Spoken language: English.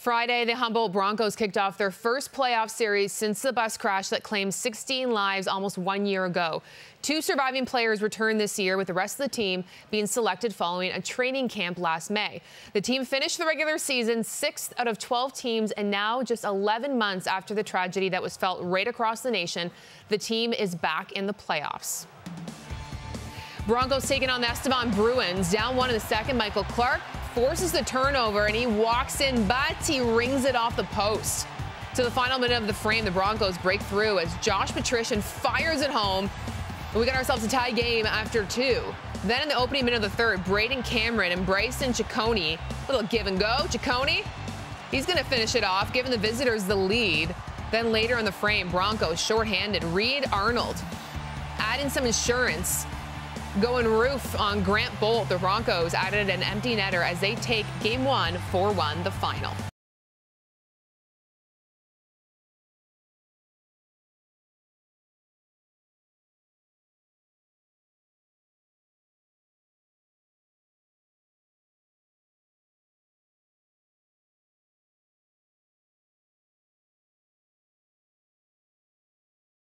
Friday, the Humboldt Broncos kicked off their first playoff series since the bus crash that claimed 16 lives almost one year ago. Two surviving players returned this year, with the rest of the team being selected following a training camp last May. The team finished the regular season sixth out of 12 teams, and now, just 11 months after the tragedy that was felt right across the nation, the team is back in the playoffs. Broncos taking on the Estevan Bruins. Down one in the second, Michael Clark forces the turnover and he walks in, but he rings it off the post. To the final minute of the frame, the Broncos break through as Josh Patrician fires it home. We got ourselves a tie game after two. Then in the opening minute of the third, Braden Cameron and Bryson Cecconi, little give and go. Cecconi, he's going to finish it off, giving the visitors the lead. Then later in the frame, Broncos shorthanded. Reid Arnold adding some insurance going roof on Grant Bolt. The Broncos added an empty netter as they take game one 4 1 the final.